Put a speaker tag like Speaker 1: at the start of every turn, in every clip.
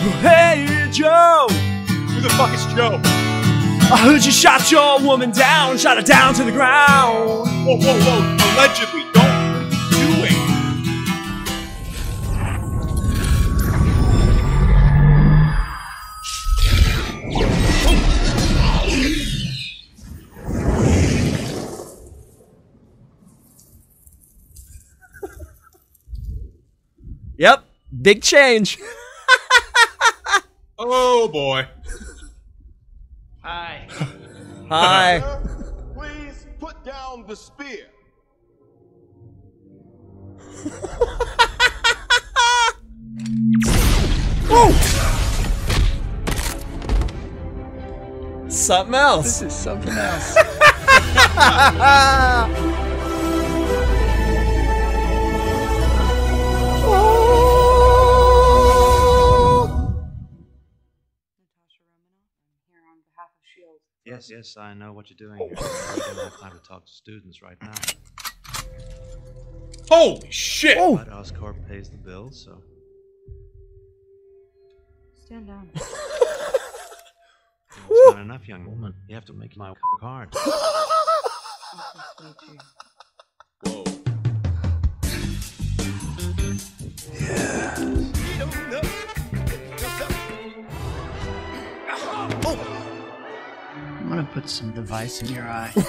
Speaker 1: Hey, Joe!
Speaker 2: Who the fuck is Joe?
Speaker 1: I heard you shot your woman down, shot her down to the ground.
Speaker 2: Whoa, whoa, whoa! Allegedly, don't do it.
Speaker 1: Yep, big change.
Speaker 2: Oh boy.
Speaker 3: Hi.
Speaker 1: Hi.
Speaker 4: Please put down the spear.
Speaker 1: Something else.
Speaker 3: This is something else.
Speaker 5: S.H.I.E.L.D.
Speaker 6: Yes, yes, I know what you're doing here. We don't have time to talk to students right now.
Speaker 2: Holy shit!
Speaker 1: Oh.
Speaker 6: But Oscorp pays the bill, so
Speaker 5: Stand down.
Speaker 6: it's not enough, young woman. You have to make my work hard.
Speaker 5: Nice to meet you.
Speaker 2: Whoa.
Speaker 3: Put some device in your eye.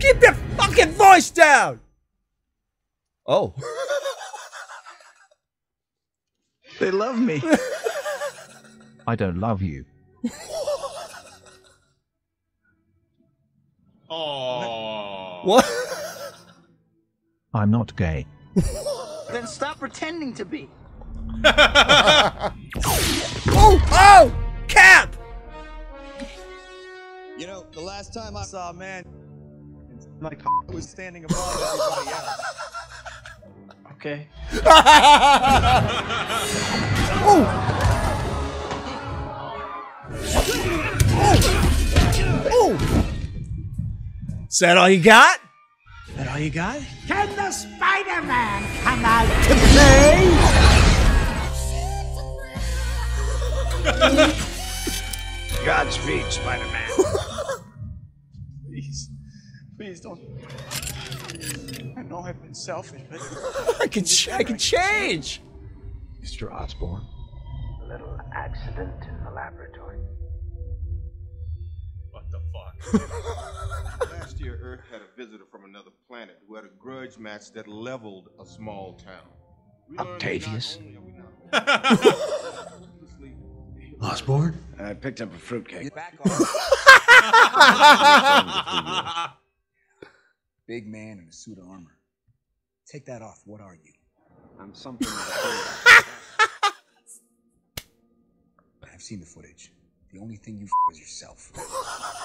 Speaker 1: Keep your fucking voice down. Oh.
Speaker 3: they love me.
Speaker 7: I don't love you.
Speaker 2: Oh.
Speaker 1: What?
Speaker 7: I'm not gay.
Speaker 3: then stop pretending to be.
Speaker 1: Oh! Oh! Cap!
Speaker 8: You know, the last time I saw a man, my c- was standing above everybody else.
Speaker 3: Okay.
Speaker 1: Oh! Is that all you got?
Speaker 3: Is That all you got?
Speaker 9: Can the Spider-Man come out to play?
Speaker 3: Godspeed, Spider-Man. please, please don't. I know I've been selfish, but
Speaker 1: I can, ch- I can change.
Speaker 7: Mr. Osborn.
Speaker 10: A little accident in the laboratory.
Speaker 2: What the fuck?
Speaker 4: Last year, Earth had a visitor from another planet who had a grudge match that leveled a small town. We
Speaker 7: Octavius?
Speaker 4: not only are we not hopelessly-
Speaker 7: Osborn?
Speaker 3: I picked up a fruitcake.
Speaker 8: Back off. Big man in a suit of armor. Take that off. What are you?
Speaker 10: I'm something of a
Speaker 8: I've seen the footage. The only thing you f- was yourself.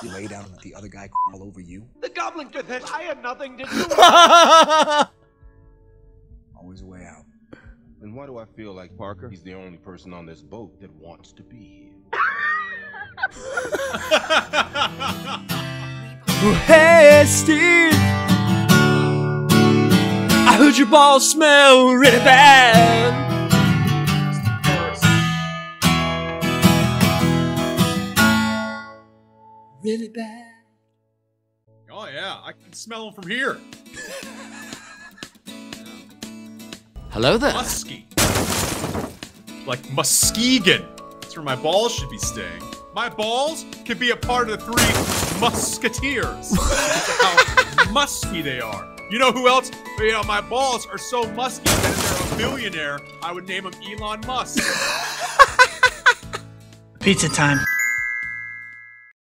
Speaker 8: You lay down and let the other guy crawl over you.
Speaker 3: The goblin did this. I had nothing to do
Speaker 8: Always a way out.
Speaker 4: And why do I feel like Parker? He's the only person on this boat that wants to be here.
Speaker 1: Hey, Steve. I heard your balls smell really bad. Really bad.
Speaker 2: Oh yeah, I can smell them from here.
Speaker 1: Hello there.
Speaker 2: Musky. Like Muskegon. That's where my balls should be staying. My balls could be a part of the three musketeers. That's how musky they are. You know who else? You know, my balls are so musky that if they're a billionaire, I would name him Elon Musk.
Speaker 3: Pizza time.